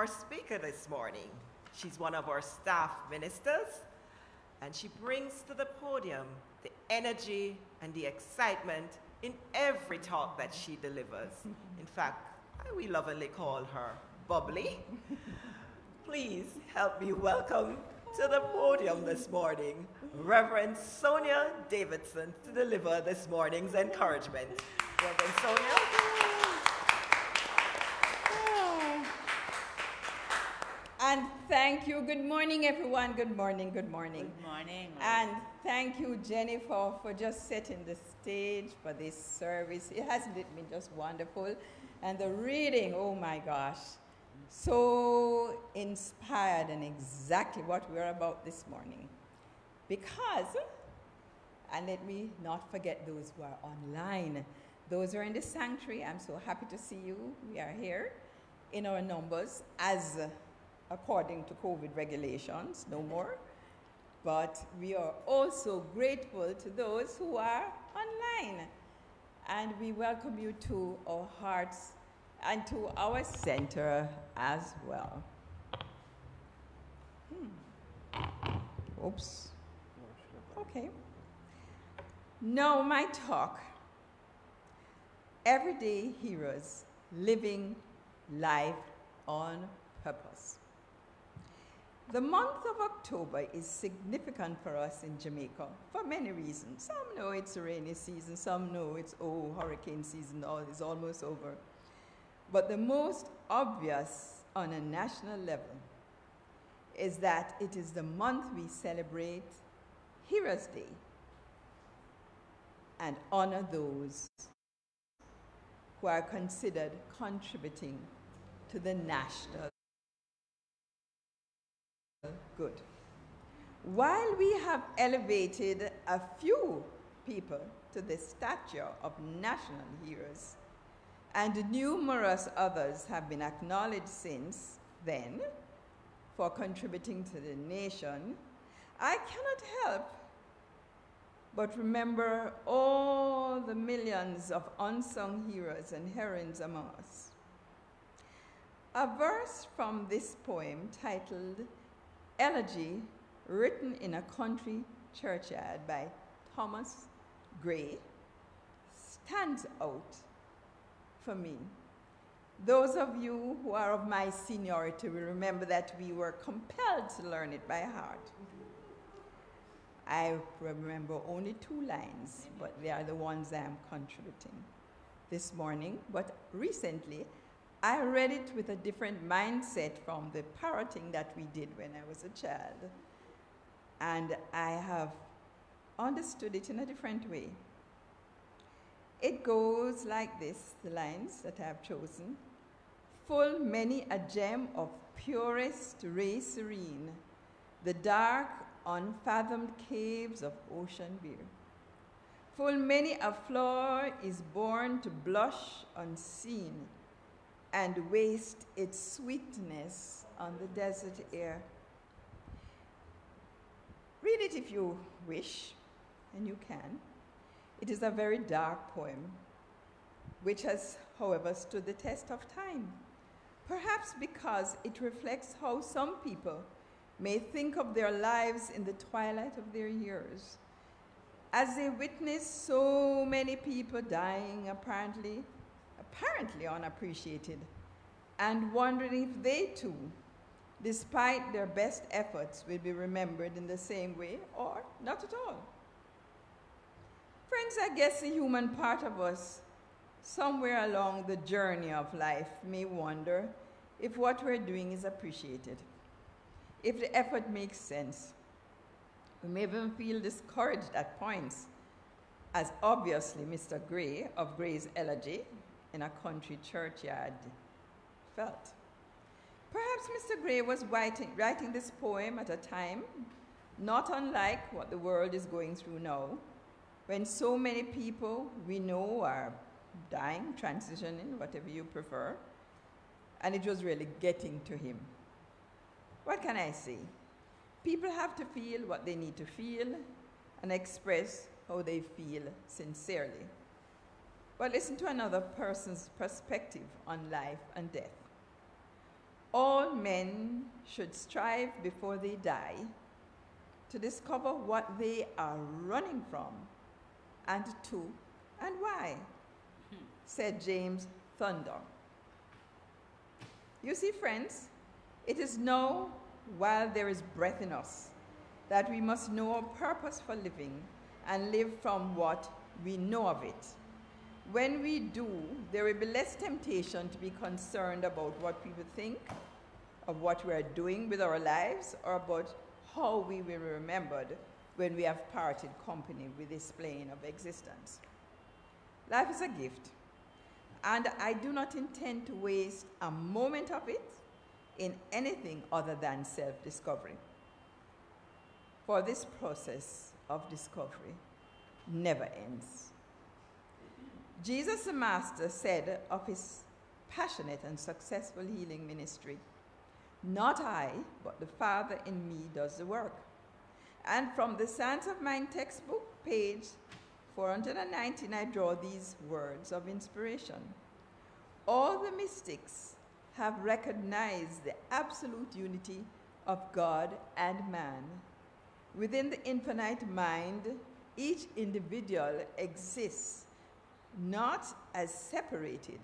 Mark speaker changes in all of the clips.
Speaker 1: our speaker this morning. She's one of our staff ministers, and she brings to the podium the energy and the excitement in every talk that she delivers. In fact, we lovingly call her Bubbly. Please help me welcome to the podium this morning Reverend Sonia Davidson to deliver this morning's encouragement. Reverend Sonia.
Speaker 2: And thank you. Good morning, everyone. Good morning. Good morning.
Speaker 3: Good morning.
Speaker 2: And thank you, Jennifer, for just setting the stage for this service. It hasn't been just wonderful? And the reading, oh my gosh, so inspired and exactly what we're about this morning. Because, and let me not forget those who are online, those who are in the sanctuary, I'm so happy to see you. We are here in our numbers as according to COVID regulations, no more. But we are also grateful to those who are online. And we welcome you to our hearts and to our center as well. Hmm. Oops. Okay. Now, my talk everyday heroes living life on purpose. The month of October is significant for us in Jamaica for many reasons. Some know it's rainy season, some know it's, oh, hurricane season is almost over. But the most obvious on a national level is that it is the month we celebrate Heroes Day and honor those who are considered contributing to the national good. While we have elevated a few people to the stature of national heroes, and numerous others have been acknowledged since then for contributing to the nation, I cannot help but remember all the millions of unsung heroes and heroines among us. A verse from this poem titled Elegy, written in a country churchyard by Thomas Gray, stands out for me. Those of you who are of my seniority will remember that we were compelled to learn it by heart. I remember only two lines, but they are the ones I am contributing this morning. But recently, I read it with a different mindset from the parroting that we did when I was a child. And I have understood it in a different way. It goes like this the lines that I have chosen full many a gem of purest ray serene, the dark, unfathomed caves of ocean beer. Full many a flower is born to blush unseen and waste its sweetness on the desert air. Read it if you wish, and you can. It is a very dark poem, which has, however, stood the test of time. Perhaps because it reflects how some people may think of their lives in the twilight of their years. As they witness so many people dying, apparently apparently unappreciated, and wondering if they too, despite their best efforts, will be remembered in the same way or not at all. Friends, I guess the human part of us, somewhere along the journey of life, may wonder if what we're doing is appreciated, if the effort makes sense. We may even feel discouraged at points, as obviously Mr. Gray of Gray's Elegy in a country churchyard felt. Perhaps Mr. Gray was writing, writing this poem at a time not unlike what the world is going through now, when so many people we know are dying, transitioning, whatever you prefer, and it was really getting to him. What can I say? People have to feel what they need to feel and express how they feel sincerely. But listen to another person's perspective on life and death. All men should strive before they die to discover what they are running from and to and why, said James Thurber. You see, friends, it is now while there is breath in us that we must know our purpose for living and live from what we know of it. When we do, there will be less temptation to be concerned about what people think of what we are doing with our lives or about how we will be remembered when we have parted company with this plane of existence. Life is a gift, and I do not intend to waste a moment of it in anything other than self discovery. For this process of discovery never ends. Jesus the Master said of his passionate and successful healing ministry, Not I, but the Father in me does the work. And from the Science of Mind textbook, page 419, I draw these words of inspiration. All the mystics have recognized the absolute unity of God and man. Within the infinite mind, each individual exists not as separated,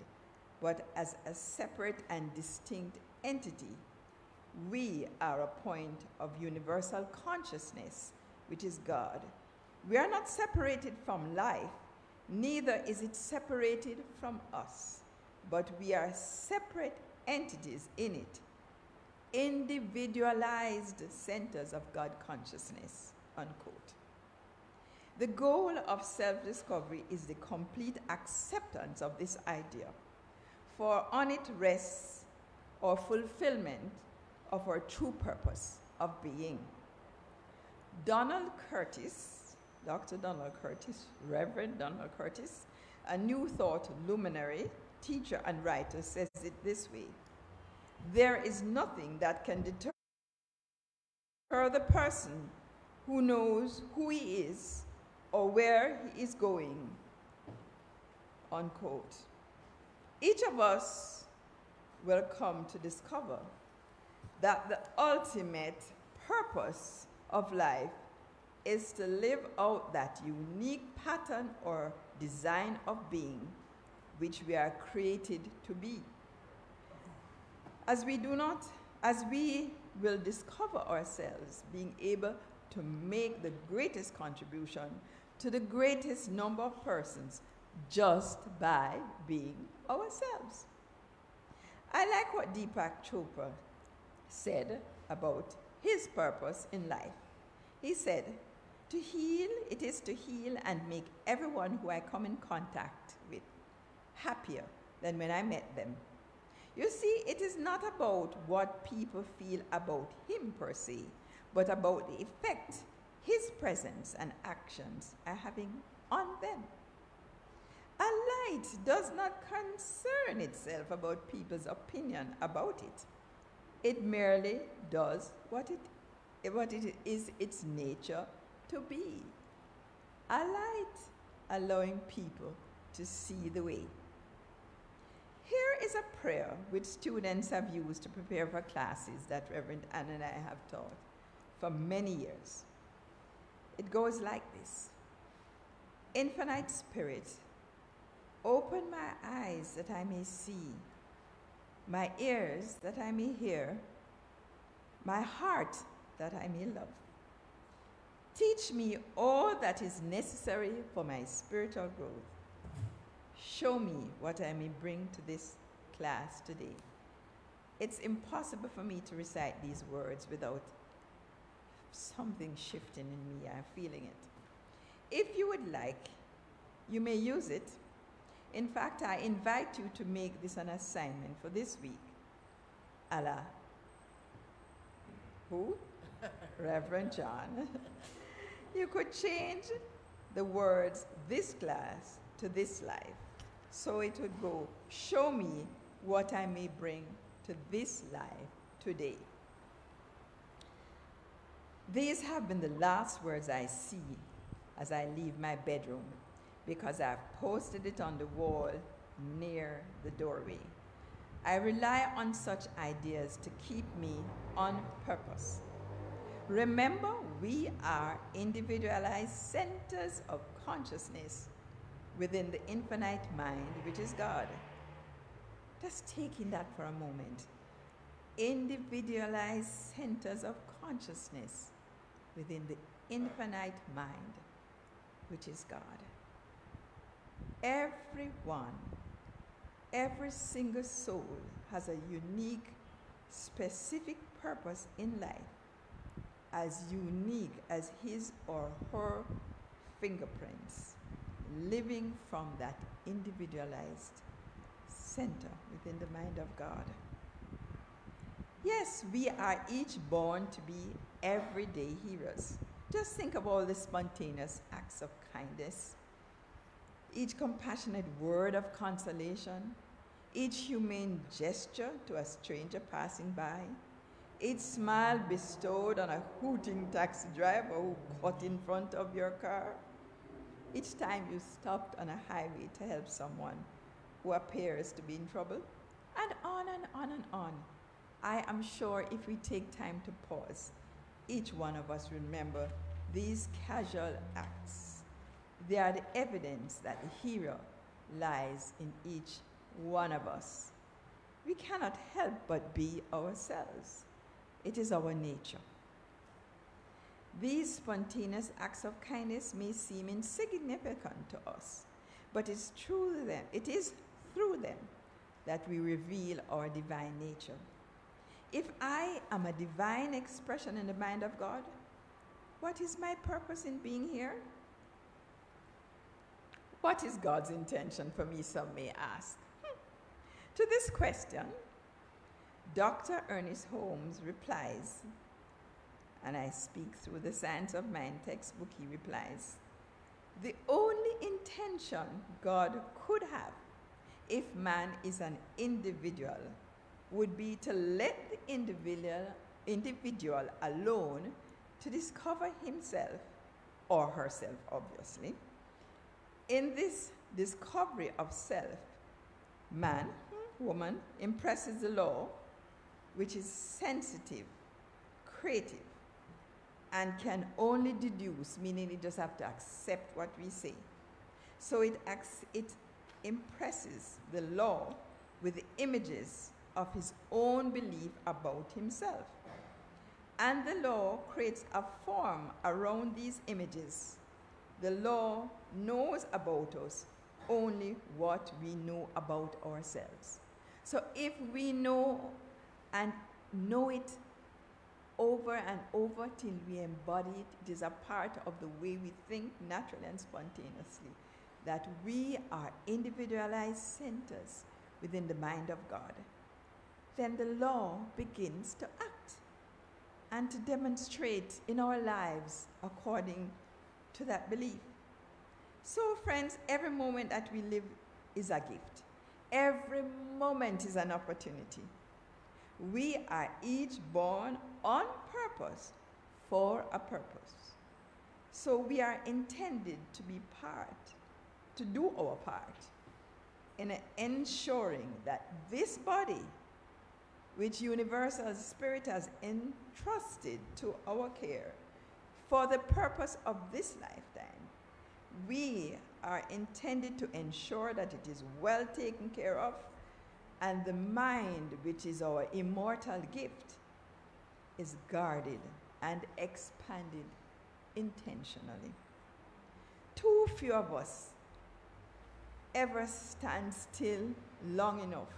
Speaker 2: but as a separate and distinct entity. We are a point of universal consciousness, which is God. We are not separated from life, neither is it separated from us, but we are separate entities in it, individualized centers of God consciousness, unquote. The goal of self discovery is the complete acceptance of this idea, for on it rests our fulfillment of our true purpose of being. Donald Curtis, Dr. Donald Curtis, Reverend Donald Curtis, a New Thought luminary, teacher, and writer, says it this way There is nothing that can deter the person who knows who he is or where he is going. Unquote. Each of us will come to discover that the ultimate purpose of life is to live out that unique pattern or design of being which we are created to be. As we do not, as we will discover ourselves being able to make the greatest contribution to the greatest number of persons just by being ourselves. I like what Deepak Chopra said about his purpose in life. He said, To heal, it is to heal and make everyone who I come in contact with happier than when I met them. You see, it is not about what people feel about him per se, but about the effect his presence and actions are having on them. A light does not concern itself about people's opinion about it. It merely does what it, what it is its nature to be. A light allowing people to see the way. Here is a prayer which students have used to prepare for classes that Reverend Ann and I have taught for many years. It goes like this Infinite Spirit, open my eyes that I may see, my ears that I may hear, my heart that I may love. Teach me all that is necessary for my spiritual growth. Show me what I may bring to this class today. It's impossible for me to recite these words without something shifting in me. I'm feeling it. If you would like, you may use it. In fact, I invite you to make this an assignment for this week. Allah. Who? Reverend John. you could change the words this class to this life. So it would go, show me what I may bring to this life today. These have been the last words I see as I leave my bedroom because I've posted it on the wall near the doorway. I rely on such ideas to keep me on purpose. Remember, we are individualized centers of consciousness within the infinite mind, which is God. Just taking that for a moment. Individualized centers of consciousness within the infinite mind, which is God. Everyone, every single soul has a unique, specific purpose in life, as unique as his or her fingerprints, living from that individualized center within the mind of God. Yes, we are each born to be everyday heroes. Just think of all the spontaneous acts of kindness, each compassionate word of consolation, each humane gesture to a stranger passing by, each smile bestowed on a hooting taxi driver who got in front of your car, each time you stopped on a highway to help someone who appears to be in trouble, and on and on and on. I am sure if we take time to pause, each one of us remember these casual acts. They are the evidence that the hero lies in each one of us. We cannot help but be ourselves. It is our nature. These spontaneous acts of kindness may seem insignificant to us, but it's through them, it is through them that we reveal our divine nature. If I am a divine expression in the mind of God, what is my purpose in being here? What is God's intention for me, some may ask? Hmm. To this question, Dr. Ernest Holmes replies, and I speak through the Science of Mind textbook, he replies, the only intention God could have if man is an individual would be to let the individual, individual alone to discover himself or herself, obviously. In this discovery of self, man, woman impresses the law, which is sensitive, creative, and can only deduce, meaning it just have to accept what we say. So it, it impresses the law with the images of his own belief about himself. And the law creates a form around these images. The law knows about us only what we know about ourselves. So if we know and know it over and over till we embody it, it is a part of the way we think naturally and spontaneously that we are individualized centers within the mind of God, then the law begins to act and to demonstrate in our lives according to that belief. So, friends, every moment that we live is a gift. Every moment is an opportunity. We are each born on purpose for a purpose. So we are intended to be part to do our part in ensuring that this body, which Universal Spirit has entrusted to our care for the purpose of this lifetime, we are intended to ensure that it is well taken care of and the mind, which is our immortal gift, is guarded and expanded intentionally. Too few of us ever stand still long enough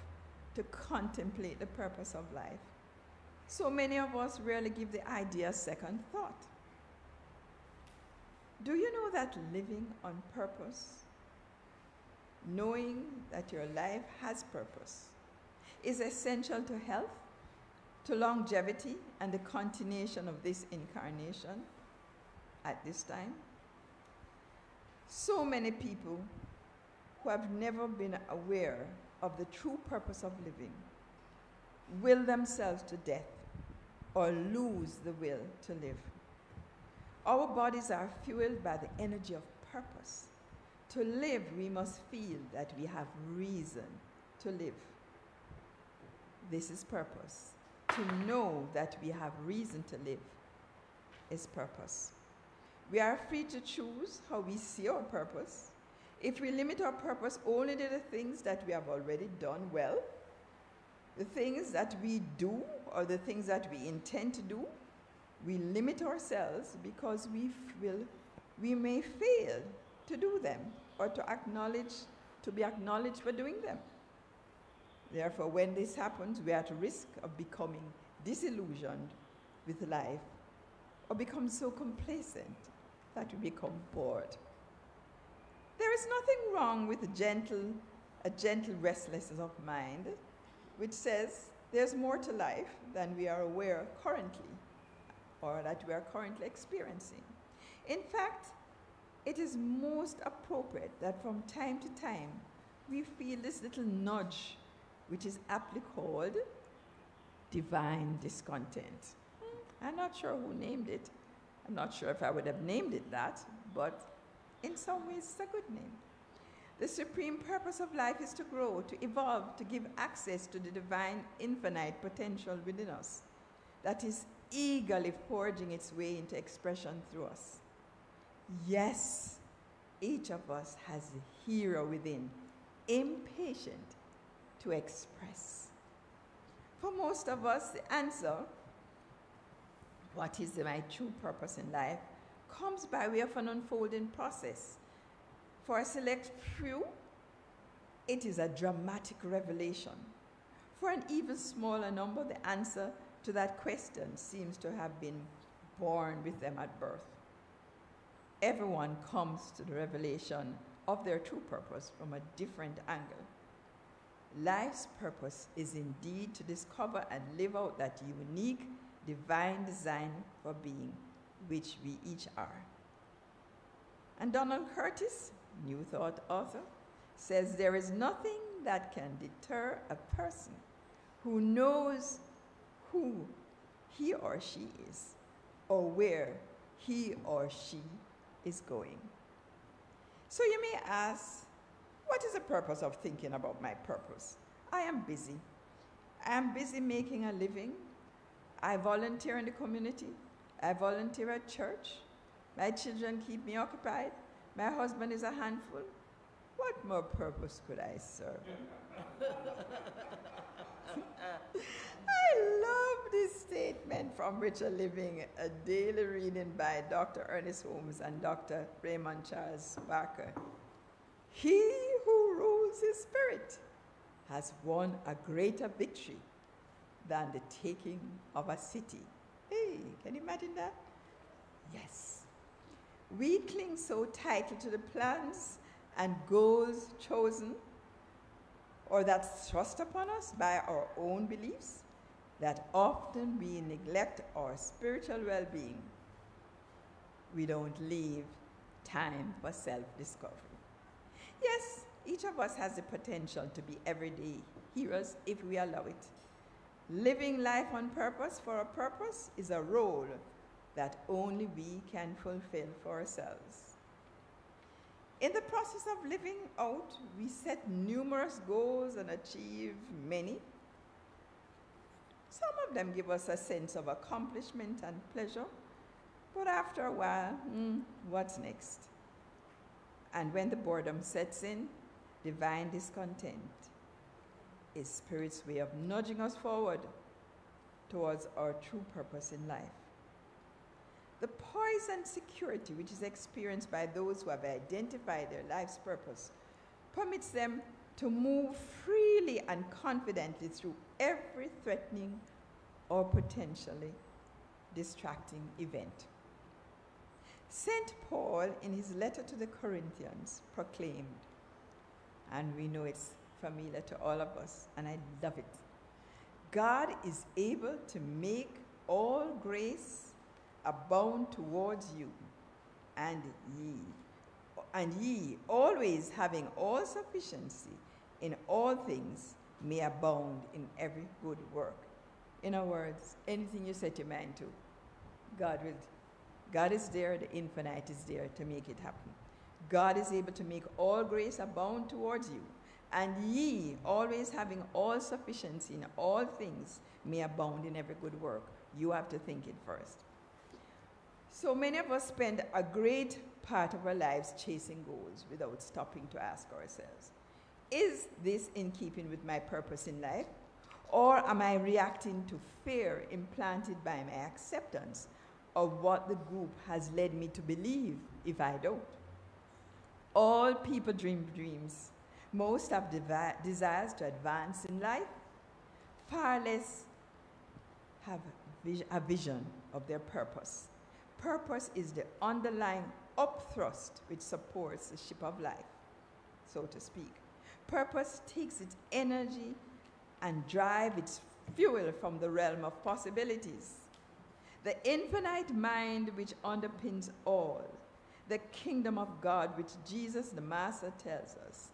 Speaker 2: to contemplate the purpose of life. So many of us rarely give the idea a second thought. Do you know that living on purpose, knowing that your life has purpose, is essential to health, to longevity, and the continuation of this incarnation at this time? So many people who have never been aware of the true purpose of living will themselves to death or lose the will to live. Our bodies are fueled by the energy of purpose. To live, we must feel that we have reason to live. This is purpose. To know that we have reason to live is purpose. We are free to choose how we see our purpose. If we limit our purpose only to the things that we have already done well, the things that we do or the things that we intend to do, we limit ourselves because we will, we may fail to do them or to acknowledge, to be acknowledged for doing them. Therefore, when this happens, we are at risk of becoming disillusioned with life or become so complacent that we become bored. There is nothing wrong with a gentle, a gentle restlessness of mind, which says there's more to life than we are aware currently or that we are currently experiencing. In fact, it is most appropriate that from time to time we feel this little nudge, which is aptly called divine discontent. Hmm, I'm not sure who named it. I'm not sure if I would have named it that, but in some ways it's a good name. The supreme purpose of life is to grow, to evolve, to give access to the divine infinite potential within us that is eagerly forging its way into expression through us. Yes, each of us has a hero within, impatient to express. For most of us, the answer, what is my true purpose in life, comes by way of an unfolding process. For a select few, it is a dramatic revelation. For an even smaller number, the answer to that question seems to have been born with them at birth. Everyone comes to the revelation of their true purpose from a different angle. Life's purpose is indeed to discover and live out that unique divine design for being, which we each are. And Donald Curtis, New Thought author, says there is nothing that can deter a person who knows who he or she is or where he or she is going. So you may ask, what is the purpose of thinking about my purpose? I am busy. I am busy making a living. I volunteer in the community. I volunteer at church. My children keep me occupied. My husband is a handful. What more purpose could I serve? I love this statement from Richer Living, a daily reading by Dr. Ernest Holmes and Dr. Raymond Charles Barker. He who rules his spirit has won a greater victory than the taking of a city. Hey, can you imagine that? Yes. We cling so tightly to the plans and goals chosen or that's thrust upon us by our own beliefs that often we neglect our spiritual well being. We don't leave time for self discovery. Yes, each of us has the potential to be everyday heroes if we allow it. Living life on purpose for a purpose is a role that only we can fulfill for ourselves. In the process of living out, we set numerous goals and achieve many. Some of them give us a sense of accomplishment and pleasure, but after a while, hmm, what's next? And when the boredom sets in, divine discontent is Spirit's way of nudging us forward towards our true purpose in life. The poise and security which is experienced by those who have identified their life's purpose permits them to move freely and confidently through every threatening or potentially distracting event. St. Paul, in his letter to the Corinthians, proclaimed, and we know it's familiar to all of us, and I love it God is able to make all grace abound towards you, and ye, and ye always having all sufficiency in all things may abound in every good work. In other words, anything you set your mind to, God will. God is there, the infinite is there to make it happen. God is able to make all grace abound towards you, and ye, always having all sufficiency in all things, may abound in every good work. You have to think it first. So many of us spend a great part of our lives chasing goals without stopping to ask ourselves Is this in keeping with my purpose in life? Or am I reacting to fear implanted by my acceptance of what the group has led me to believe if I don't? All people dream dreams. Most have desires to advance in life. Far less have a vision of their purpose. Purpose is the underlying upthrust which supports the ship of life, so to speak. Purpose takes its energy and drive its fuel from the realm of possibilities. The infinite mind which underpins all, the kingdom of God which Jesus the Master tells us,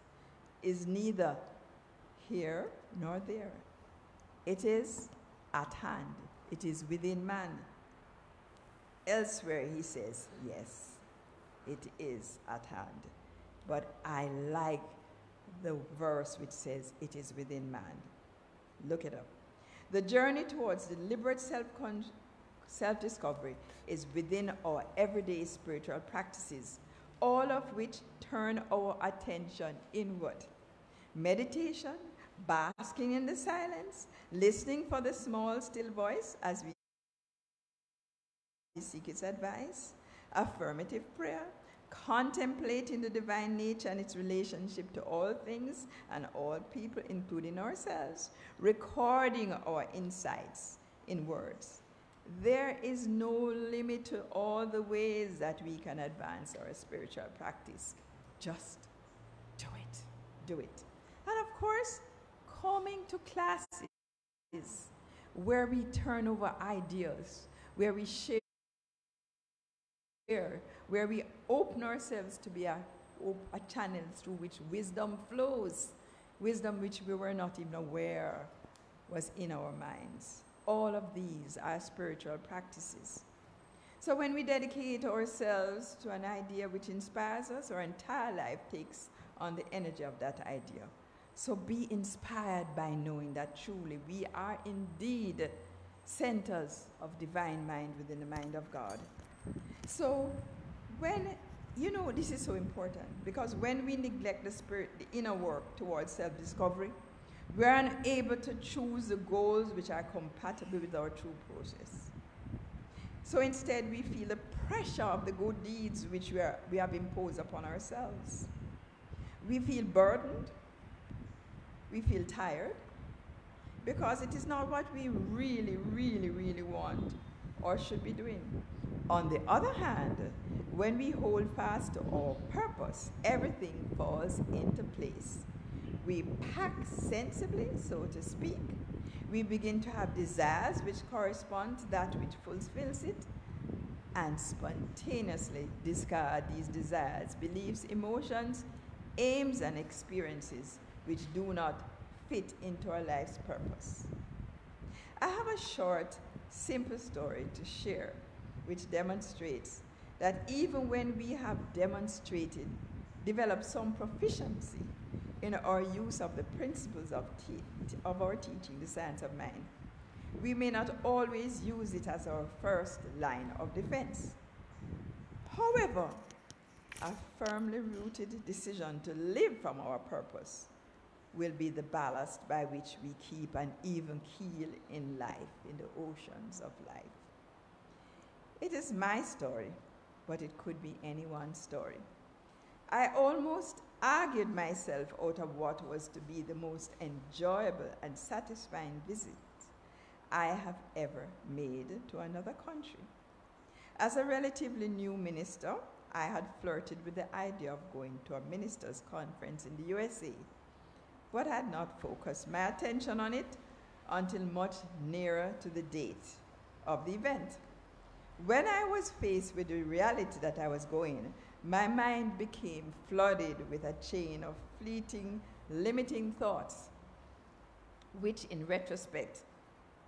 Speaker 2: is neither here nor there. It is at hand, it is within man. Elsewhere, he says, yes, it is at hand. But I like the verse which says, it is within man. Look it up. The journey towards deliberate self self discovery is within our everyday spiritual practices, all of which turn our attention inward. Meditation, basking in the silence, listening for the small, still voice as we seek its advice, affirmative prayer, contemplating the divine nature and its relationship to all things and all people, including ourselves, recording our insights in words. There is no limit to all the ways that we can advance our spiritual practice. Just do it. Do it. And of course, coming to classes where we turn over ideas, where we share where we open ourselves to be a, a channel through which wisdom flows, wisdom which we were not even aware was in our minds. All of these are spiritual practices. So when we dedicate ourselves to an idea which inspires us, our entire life takes on the energy of that idea. So be inspired by knowing that truly we are indeed centers of divine mind within the mind of God. So when, you know, this is so important because when we neglect the spirit, the inner work towards self discovery, we are unable to choose the goals which are compatible with our true process. So instead, we feel the pressure of the good deeds which we, are, we have imposed upon ourselves. We feel burdened. We feel tired because it is not what we really, really, really want or should be doing. On the other hand, when we hold fast to our purpose, everything falls into place. We pack sensibly, so to speak. We begin to have desires which correspond to that which fulfills it, and spontaneously discard these desires, beliefs, emotions, aims, and experiences which do not fit into our life's purpose. I have a short, simple story to share which demonstrates that even when we have demonstrated, developed some proficiency in our use of the principles of, of our teaching, the science of mind, we may not always use it as our first line of defense. However, a firmly rooted decision to live from our purpose will be the ballast by which we keep an even keel in life, in the oceans of life. It is my story, but it could be anyone's story. I almost argued myself out of what was to be the most enjoyable and satisfying visit I have ever made to another country. As a relatively new minister, I had flirted with the idea of going to a ministers' conference in the USA, but had not focused my attention on it until much nearer to the date of the event. When I was faced with the reality that I was going, my mind became flooded with a chain of fleeting, limiting thoughts, which in retrospect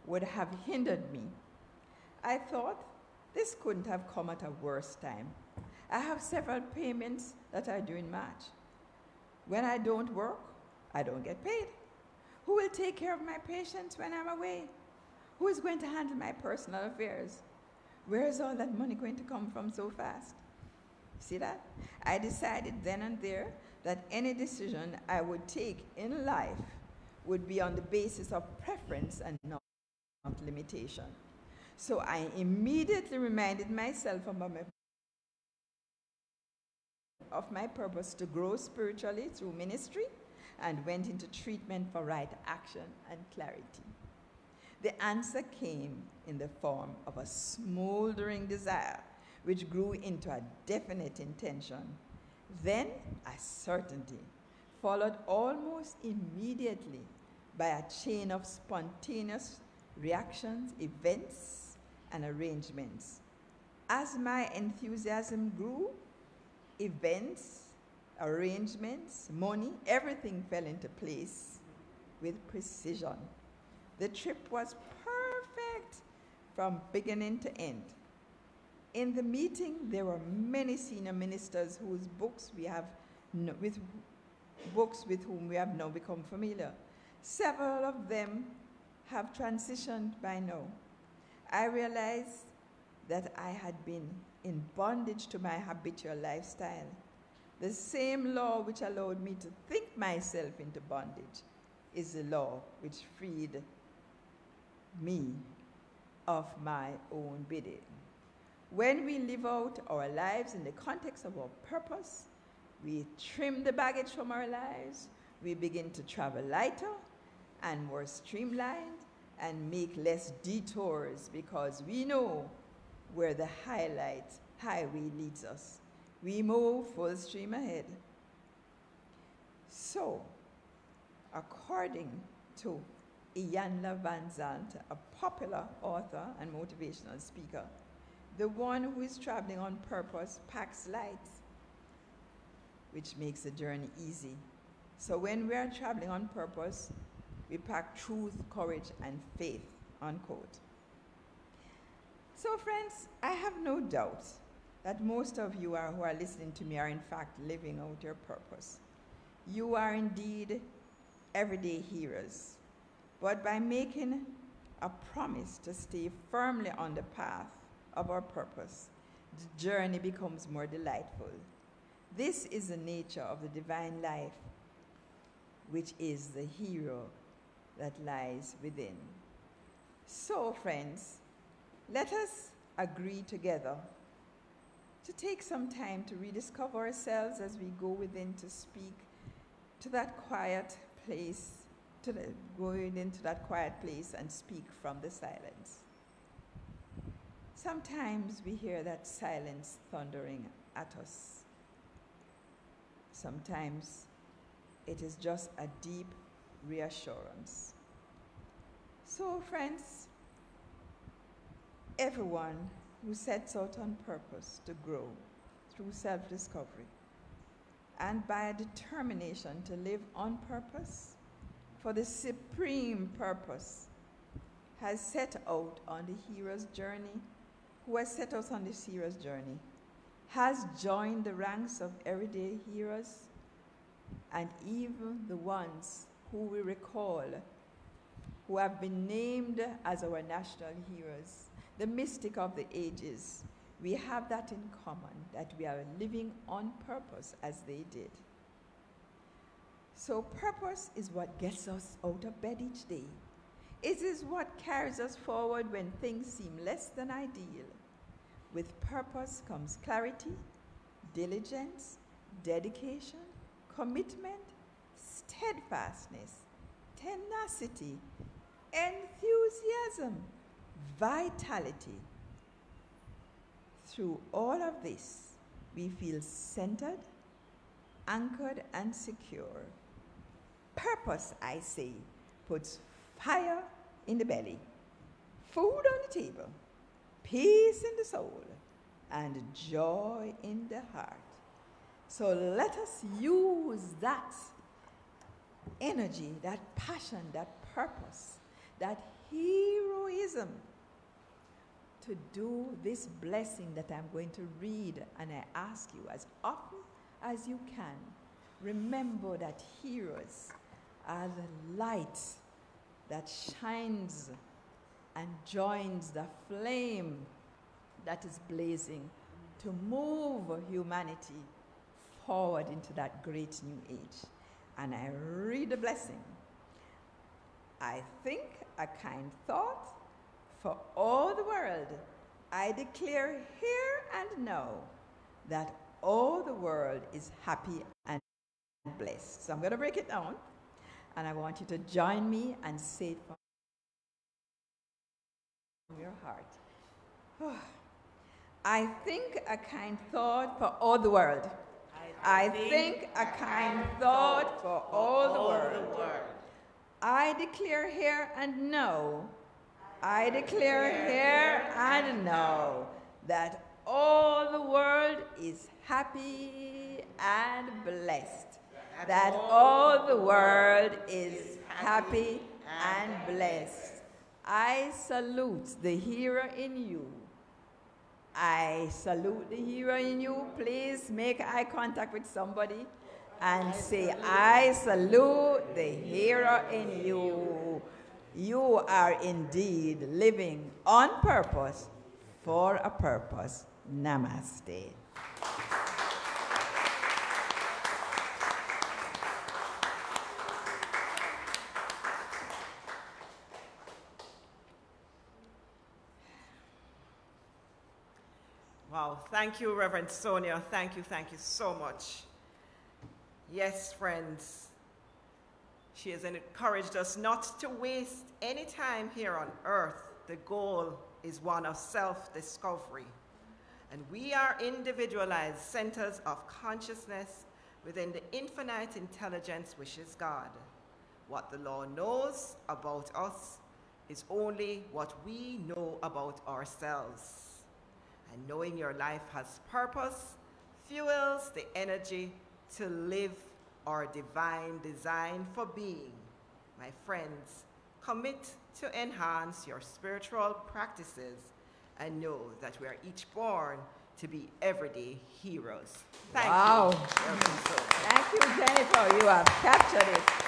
Speaker 2: would have hindered me. I thought this couldn't have come at a worse time. I have several payments that are due in March. When I don't work, I don't get paid. Who will take care of my patients when I'm away? Who is going to handle my personal affairs? Where is all that money going to come from so fast? See that? I decided then and there that any decision I would take in life would be on the basis of preference and not limitation. So I immediately reminded myself of my, of my purpose to grow spiritually through ministry and went into treatment for right action and clarity. The answer came in the form of a smoldering desire, which grew into a definite intention. Then a certainty, followed almost immediately by a chain of spontaneous reactions, events, and arrangements. As my enthusiasm grew, events, arrangements, money, everything fell into place with precision. The trip was perfect from beginning to end. In the meeting, there were many senior ministers whose books we have no, with books with whom we have now become familiar. Several of them have transitioned by now. I realized that I had been in bondage to my habitual lifestyle. The same law which allowed me to think myself into bondage is the law which freed me of my own bidding. When we live out our lives in the context of our purpose, we trim the baggage from our lives, we begin to travel lighter and more streamlined and make less detours because we know where the highlight highway leads us. We move full stream ahead. So, according to Iyanla Vanzant, a popular author and motivational speaker, the one who is traveling on purpose packs light, which makes the journey easy. So when we are traveling on purpose, we pack truth, courage, and faith, unquote. So, friends, I have no doubt that most of you are, who are listening to me are, in fact, living out your purpose. You are indeed everyday heroes. But by making a promise to stay firmly on the path of our purpose, the journey becomes more delightful. This is the nature of the divine life, which is the hero that lies within. So, friends, let us agree together to take some time to rediscover ourselves as we go within to speak to that quiet place, to the, going into that quiet place and speak from the silence. Sometimes we hear that silence thundering at us. Sometimes it is just a deep reassurance. So, friends, everyone who sets out on purpose to grow through self discovery and by a determination to live on purpose for the supreme purpose has set out on the hero's journey, who has set out on this hero's journey, has joined the ranks of everyday heroes and even the ones who we recall who have been named as our national heroes, the mystic of the ages. We have that in common, that we are living on purpose as they did. So, purpose is what gets us out of bed each day. It is what carries us forward when things seem less than ideal. With purpose comes clarity, diligence, dedication, commitment, steadfastness, tenacity, enthusiasm, vitality. Through all of this, we feel centered, anchored, and secure. Purpose, I say, puts fire in the belly, food on the table, peace in the soul, and joy in the heart. So let us use that energy, that passion, that purpose, that heroism to do this blessing that I'm going to read. And I ask you, as often as you can, remember that heroes are the light that shines and joins the flame that is blazing to move humanity forward into that great new age. And I read the blessing. I think a kind thought for all the world. I declare here and now that all the world is happy and blessed. So I'm going to break it down, and I want you to join me and say it from your heart. I think a kind thought for all the world. I think a kind thought for all the world. I declare here and now, I declare here and now that all the world is happy and blessed. That all the world is happy and blessed. I salute the hero in you. I salute the hero in you. Please make eye contact with somebody and say, I salute the hero in you. You are indeed living on purpose for a purpose. Namaste.
Speaker 1: Wow, thank you, Reverend Sonia. Thank you, thank you so much. Yes, friends, she has encouraged us not to waste any time here on earth. The goal is one of self discovery. And we are individualized centers of consciousness within the infinite intelligence which is God. What the law knows about us is only what we know about ourselves. And knowing your life has purpose fuels the energy to live our divine design for being. My friends, commit to enhance your spiritual practices and know that we are each born to be everyday heroes. Thank
Speaker 2: wow.
Speaker 1: you.
Speaker 2: Thank you, Jennifer. You have captured it.